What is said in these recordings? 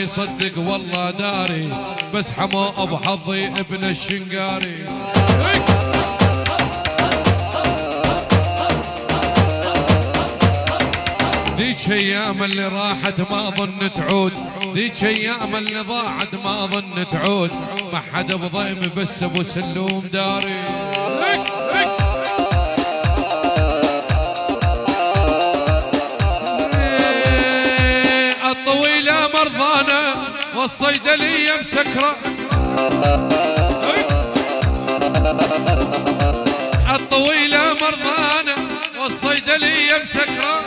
يصدق والله داري بس حمو بحظي ابن الشنقاري. ذيك أيام اللي راحت ما ظن تعود ذيك أيام اللي ضاعت ما ظن تعود. ما حد بضيم بس أبو سلوم داري. والصيدلية مسكرة الطويلة مرضانة والصيدلية مسكرة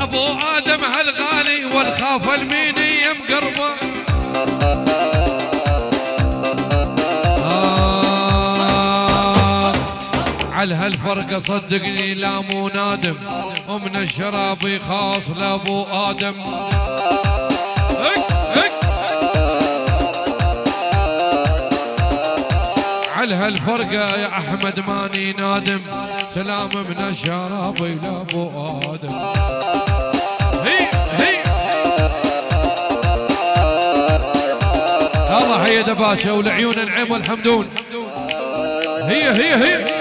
أبو آدم هالغالي والخاف المينية مقربه على هالفرقة صدقني لا مو نادم. ومن الشراب يخاص لأبو هك على هالفرقة يا أحمد ماني نادم. سلام من الشراب لأبو هي الله حي دباشة والعيون العين والحمدون. هي هي هي.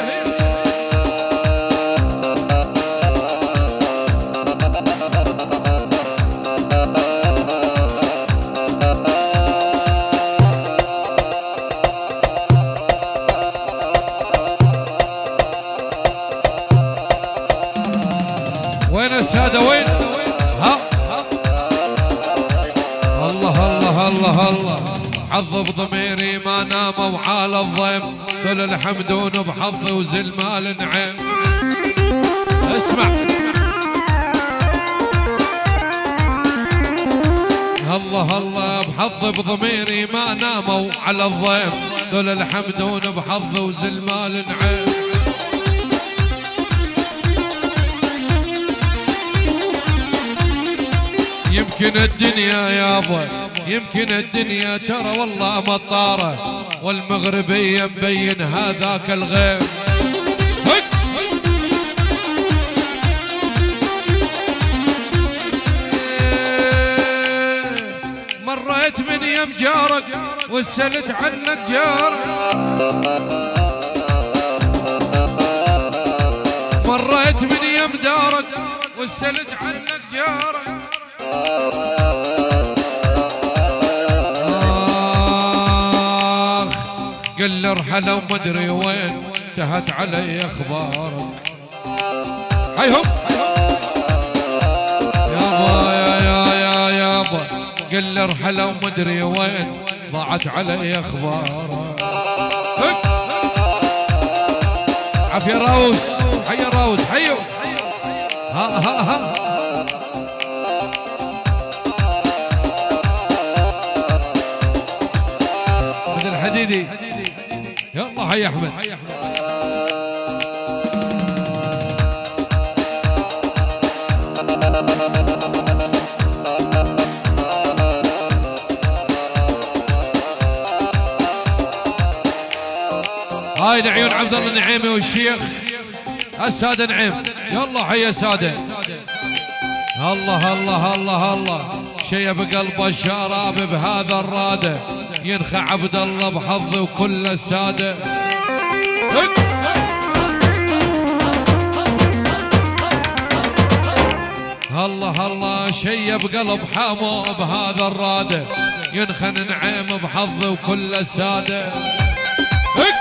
الله الله. حظ بضميري ما ناموا على الضيم. ذل الحمدون بحظي وزلمال نعيم. اسمع. الله الله بحظ بضميري ما ناموا على الضيم. ذل الحمدون بحظي وزلمال نعيم. يمكن الدنيا يابا يمكن الدنيا ترى والله مطارة والمغربية مبين هذاك الغيب. مريت من يم جارك وسألت عنك جارك. مريت من يم دارك وسألت عنك جارك. قل لي ارحل ومدري وين انتهت علي أخبارك. حيهم يابا يا يا يا يابا قل لي ارحل ومدري وين ضاعت علي أخبارك. عافية راوس حي راوس حيو حي أحمد. هاي لعيون عبد الله النعيمي والشيخ. السادة نعيم. يلا حي سادة. الله الله الله الله شي بقلبه الشراب بهذا الرادة. ينخى عبد الله بحظه وكل السادة. الله الله شي بقلب حامو بهذا الراده ينخن نعيم بحظه وكل هك.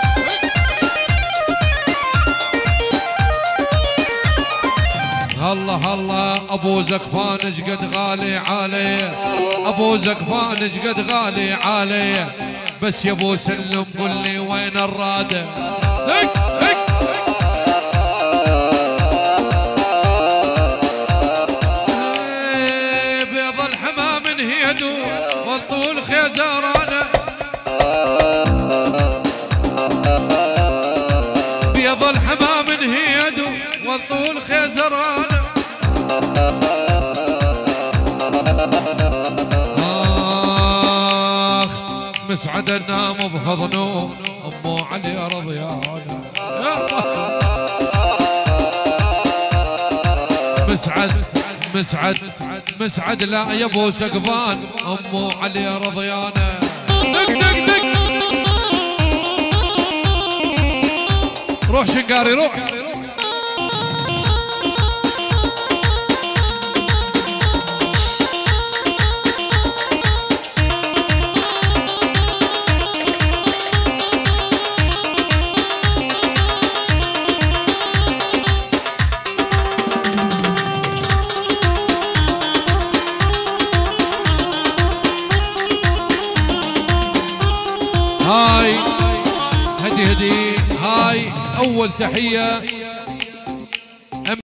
الله الله أبو زكفان قد غالي علي أبو زكفان قد غالي علي بس يا أبو سلم قل لي وين الراده بيض الحمام انهيدوا والطول خيزرانه. مسعد نام بحضنه أمه علي رضيانه يا الله. مسعد مسعد مسعد لا يا أبو سقفان. أمو علي رضيانه دق دق دق روح شنقاري روح. هاي. هدي هدي. هاي. أول تحية.